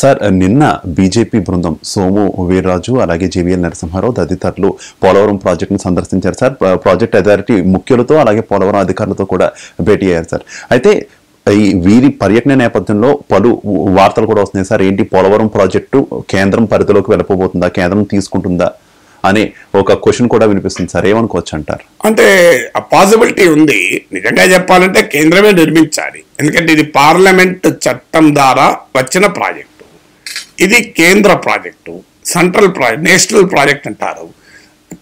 Sir నిన్న BJP బృందం సోము వీర్రాజు అలాగే జీవీఎల్ నరసింహారావు తదితరులు పోలవరం ప్రాజెక్టును సందర్శించారు సార్. ప్రాజెక్ట్ అథారిటీ ముఖ్యులతో అలాగే పోలవరం అధికారులతో కూడా భేటీ అయ్యారు సార్. అయితే ఈ వీరి పర్యటన నేపథ్యంలో పలు వార్తలు కూడా వస్తున్నాయి సార్. ఏంటి పోలవరం ప్రాజెక్టు కేంద్రం పరిధిలోకి వెళ్ళిపోబోతుందా కేంద్రం తీసుకుంటుందా? అనే ఒక క్వశ్చన్ కూడా వినిపిస్తుంది సార్. ఏమనుకోవచ్చు అంటారు? అంటే ఆ పాసిబిలిటీ ఉంది. నిజంగా చెప్పాలంటే కేంద్రమే నిర్మించాలి. ఎందుకంటే ఇది పార్లమెంట్ చట్టం ద్వారా వచ్చిన ప్రాజెక్ట్. ఇది కేంద్ర project central project national project అంటారు.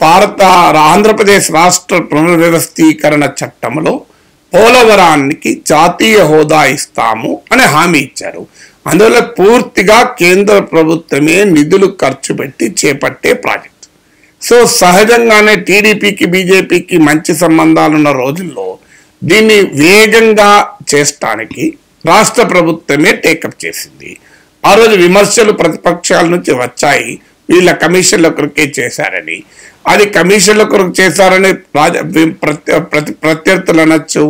భారత ఆంధ్రప్రదేశ్ రాష్ట్ర పునర్వ్యవస్థీకరణ చట్టంలో పోలవరానికి జాతీయ హోదా ఇస్తాము అని హామీ ఇచ్చారు. అందువల్ల పూర్తిగా కేంద్ర ప్రభుత్వమే నిధులు ఖర్చు పెట్టి చేపట్టే ప్రాజెక్ట్. సో సహజంగానే టీడీపీకి బీజేపీకి మంచి సంబంధాలున్న రోజుల్లో దీన్ని వేగంగా చేస్తానికి రాష్ట్ర ప్రభుత్వమే టేకప్ చేసింది. ఆ రోజు విమర్శలు ప్రతిపక్షాల నుంచి వచ్చాయి. వీళ్ళ కమిషన్ల కొరకే చేశారని. అది కమిషన్ల కొరకు చేశారని రాజ ప్రతి ప్రత్యర్థులు అనొచ్చు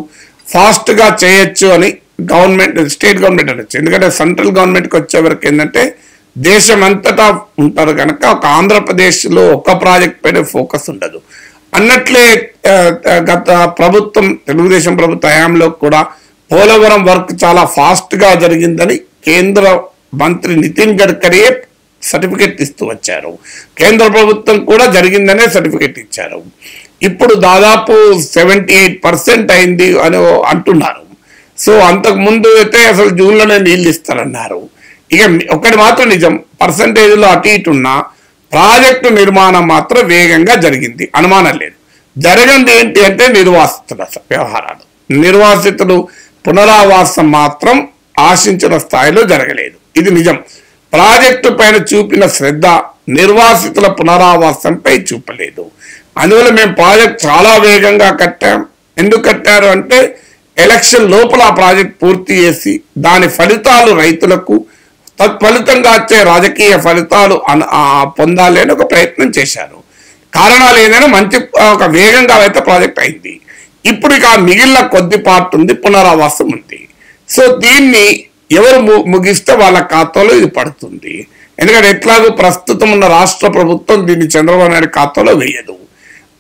ఫాస్ట్గా చేయొచ్చు అని గవర్నమెంట్ స్టేట్ గవర్నమెంట్ అనొచ్చు. ఎందుకంటే సెంట్రల్ గవర్నమెంట్కి వచ్చే వరకు ఏంటంటే దేశం అంతటా ఉంటారు కనుక ఒక ఆంధ్రప్రదేశ్లో ఒక ప్రాజెక్ట్ పైన ఫోకస్ ఉండదు. అన్నట్లే గత ప్రభుత్వం తెలుగుదేశం ప్రభుత్వ హయాంలో కూడా పోలవరం వర్క్ చాలా ఫాస్ట్గా జరిగిందని కేంద్ర మంత్రి నితిన్ గడ్కరీ సర్టిఫికెట్ ఇస్తూ వచ్చారు. కేంద్ర ప్రభుత్వం కూడా జరిగిందనే సర్టిఫికెట్ ఇచ్చారు. ఇప్పుడు దాదాపు సెవెంటీ ఎయిట్ పర్సెంట్ అయింది అని అంటున్నారు. సో అంతకుముందు అయితే అసలు జూన్లోనే నీళ్ళు ఇస్తారన్నారు. ఇక ఒకటి మాత్రం నిజం పర్సంటేజ్లో అటు ఇటు ఉన్న ప్రాజెక్టు నిర్మాణం మాత్రం వేగంగా జరిగింది. అనుమానం లేదు. జరగంది ఏంటి అంటే నిర్వాసితుల వ్యవహారాలు. నిర్వాసితులు పునరావాసం మాత్రం ఆశించిన స్థాయిలో జరగలేదు. ఇది నిజం. ప్రాజెక్టు పైన చూపిన శ్రద్ధ నిర్వాసితుల పునరావాసంపై చూపలేదు. అందువల్ల మేము ప్రాజెక్ట్ చాలా వేగంగా కట్టాం. ఎందుకు కట్టారు అంటే ఎలక్షన్ లోపల ఆ ప్రాజెక్ట్ పూర్తి చేసి దాని ఫలితాలు రైతులకు తత్ఫలితంగా వచ్చే రాజకీయ ఫలితాలు పొందాలి అని ఒక ప్రయత్నం చేశారు. కారణాలు ఏదైనా మంచి ఒక వేగంగా అయితే ప్రాజెక్ట్ అయింది. ఇప్పుడు ఇక మిగిలిన కొద్ది పార్ట్ ఉంది పునరావాసం ఉంది. సో దీన్ని ఎవరు ము- ముగిస్తే వాళ్ళ ఖాతాలో ఇది పడుతుంది. ఎందుకంటే ఎట్లాగో ప్రస్తుతం ఉన్న రాష్ట్ర ప్రభుత్వం దీన్ని చంద్రబాబు నాయుడు ఖాతాలో వేయదు.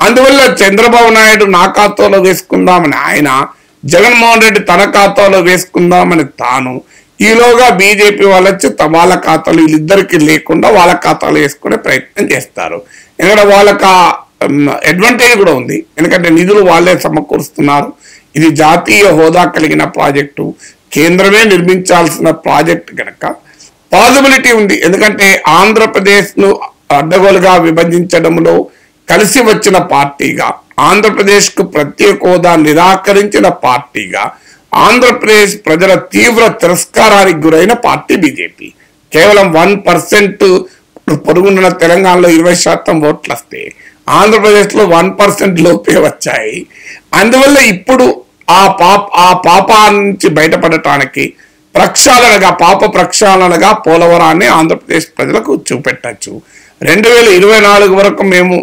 అందువల్ల చంద్రబాబు నాయుడు నా ఖాతాలో వేసుకుందామని ఆయన జగన్మోహన్ రెడ్డి తన ఖాతాలో వేసుకుందామని తాను ఈలోగా బీజేపీ వాళ్ళు వచ్చి వాళ్ళ ఖాతాలు వీళ్ళిద్దరికి లేకుండా వాళ్ళ ఖాతాలో వేసుకునే ప్రయత్నం చేస్తారు. ఎందుకంటే వాళ్ళకి అడ్వాంటేజ్ కూడా ఉంది. ఎందుకంటే నిధులు వాళ్ళే సమకూరుస్తున్నారు. ఇది జాతీయ హోదా కలిగిన ప్రాజెక్టు. కేంద్రమే నిర్మించాల్సిన ప్రాజెక్ట్ కనుక పాసిబిలిటీ ఉంది. ఎందుకంటే ఆంధ్రప్రదేశ్ను అడ్డగోలుగా విభజించడంలో కలిసి వచ్చిన పార్టీగా ఆంధ్రప్రదేశ్కు ప్రత్యేక హోదా నిరాకరించిన పార్టీగా ఆంధ్రప్రదేశ్ ప్రజల తీవ్ర తిరస్కారానికి గురైన పార్టీ బీజేపీ. కేవలం వన్ పర్సెంట్ పొరుగున్న తెలంగాణలో ఇరవై శాతం ఓట్లు వస్తే ఆంధ్రప్రదేశ్లో వన్ పర్సెంట్ లోపే వచ్చాయి. అందువల్ల ఇప్పుడు ఆ ఆ పాప నుంచి బయటపడటానికి ప్రక్షాళనగా పాప ప్రక్షాళనగా పోలవరాన్ని ఆంధ్రప్రదేశ్ ప్రజలకు చూపెట్టచ్చు. రెండు వేల ఇరవై నాలుగు వరకు మేము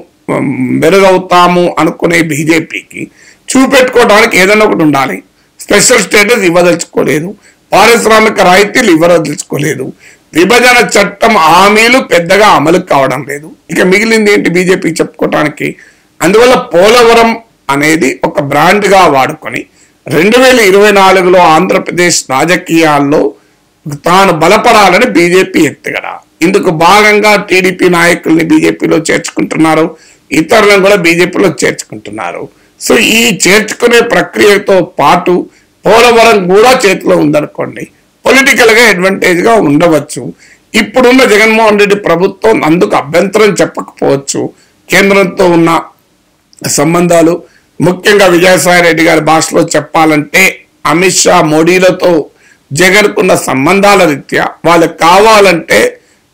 మెరుగవుతాము అనుకునే బీజేపీకి చూపెట్టుకోవడానికి ఏదైనా ఒకటి ఉండాలి. స్పెషల్ స్టేటస్ ఇవ్వదలుచుకోలేదు. పారిశ్రామిక రాయితీలు ఇవ్వదలుచుకోలేదు. విభజన చట్టం హామీలు పెద్దగా అమలు కావడం లేదు. ఇక మిగిలింది ఏంటి బీజేపీ చెప్పుకోవటానికి? అందువల్ల పోలవరం అనేది ఒక బ్రాండ్గా వాడుకొని రెండు వేల ఇరవై నాలుగులో ఆంధ్రప్రదేశ్ రాజకీయాల్లో తాను బలపడాలని బీజేపీ ఎత్తుగడ ఇందుకు భాగంగా టీడీపీ నాయకుల్ని బీజేపీలో చేర్చుకుంటున్నారు. ఇతరులను కూడా బీజేపీలో చేర్చుకుంటున్నారు. సో ఈ చేర్చుకునే ప్రక్రియతో పాటు పోలవరం కూడా చేతిలో ఉందనుకోండి. పొలిటికల్గా అడ్వాంటేజ్గా ఉండవచ్చు. ఇప్పుడున్న జగన్మోహన్ రెడ్డి ప్రభుత్వం అందుకు అభ్యంతరం చెప్పకపోవచ్చు. కేంద్రంతో ఉన్న సంబంధాలు ముఖ్యంగా విజయసాయి రెడ్డి గారి భాషలో చెప్పాలంటే అమిత్ షా మోడీలతో జగన్కున్న సంబంధాల రీత్యా వాళ్ళకి కావాలంటే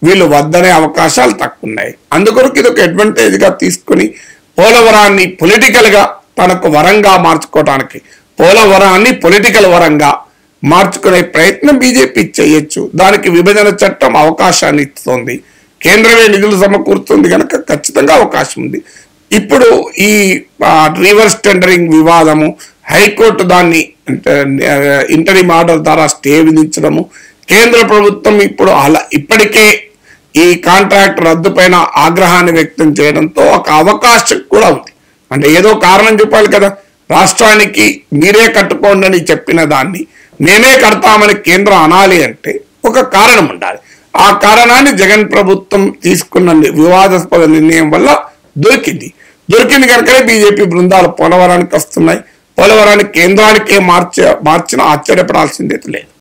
వీళ్ళు వద్దనే అవకాశాలు తక్కువ ఉన్నాయి అందుకొరకు ఇది ఒక అడ్వాంటేజ్గా తీసుకుని పోలవరాన్ని పొలిటికల్గా తనకు వరంగా మార్చుకోవడానికి పోలవరాన్ని పొలిటికల్ వరంగా మార్చుకునే ప్రయత్నం బీజేపీ చేయొచ్చు. దానికి విభజన చట్టం అవకాశాన్ని ఇస్తుంది. కేంద్రమే నిధులు సమకూరుతుంది కనుక ఖచ్చితంగా అవకాశం ఉంది. ఇప్పుడు ఈ రివర్స్ టెండరింగ్ వివాదము హైకోర్టు దాన్ని ఇంటరీ ఆర్డర్ ద్వారా స్టే విధించడము కేంద్ర ప్రభుత్వం ఇప్పుడు అలా ఇప్పటికే ఈ కాంట్రాక్ట్ రద్దు పైన ఆగ్రహాన్ని వ్యక్తం చేయడంతో ఒక అవకాశం కూడా ఉంది. అంటే ఏదో కారణం చెప్పాలి కదా. రాష్ట్రానికి మీరే కట్టుకోండి అని చెప్పిన దాన్ని మేమే కడతామని కేంద్రం అనాలి అంటే ఒక కారణం ఉండాలి. ఆ కారణాన్ని జగన్ ప్రభుత్వం తీసుకున్న వివాదాస్పద నిర్ణయం వల్ల దొరికింది. దొరికింది కనుకనే బీజేపీ బృందాలు పోలవరానికి వస్తున్నాయి. పోలవరాన్ని కేంద్రానికే మార్చ మార్చిన ఆశ్చర్యపడాల్సిందే లేదు.